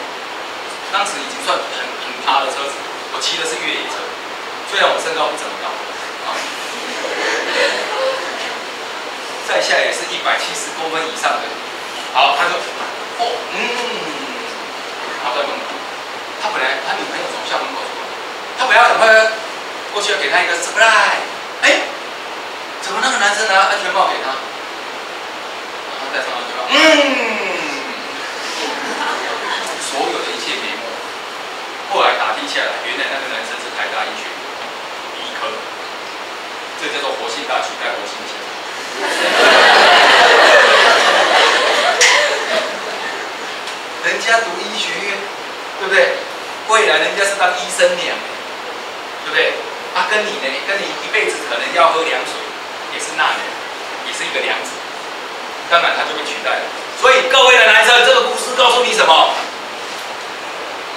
当时已经算很很趴的车子，我骑的是越野车，虽然我身高不怎么高，在下也是一百七十公分以上的。好，他就，哦，嗯，他在门口，他本来他女朋友从校门口出来，他本来赶快过去要给他一个 surprise，哎，怎么那个男生拿安全帽给他？然后戴上安全帽，嗯。所有的一切眉目，后来打听下来，原来那个男生是台大医学医科，这叫做活性大取代活性强。人家读医学院，对不对？未来人家是当医生娘，对不对？啊，跟你呢，跟你一辈子可能要喝凉水，也是那人，也是一个娘子，当然他就被取代了。所以各位的男生，这个故事告诉你什么？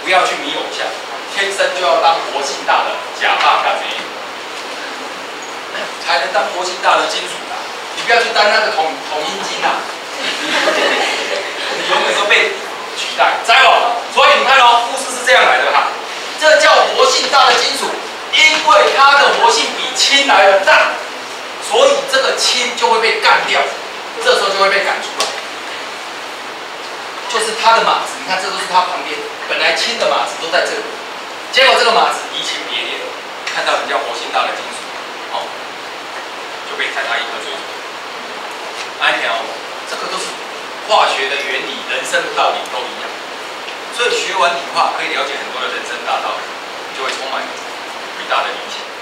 不要去迷偶像，天生就要当活性大的假发大嘴。才能当活性大的金属啦。你不要去当那个统统阴金呐，你永远都被取代，知不？所以你看哦，故事是这样来的哈，这叫活性大的金属，因为它的活性比氢来的大，所以这个氢就会被干掉，这时候就会被赶出来。就是它的马子，你看这都是它旁边，本来氢的马子都在这里，结果这个马子移情别恋，看到人家活性大的金属，哦，就被踩他一颗追走。安条，这个都是化学的原理，人生的道理都一样。所以学完理化可以了解很多的人生大道理，就会充满伟大的理想。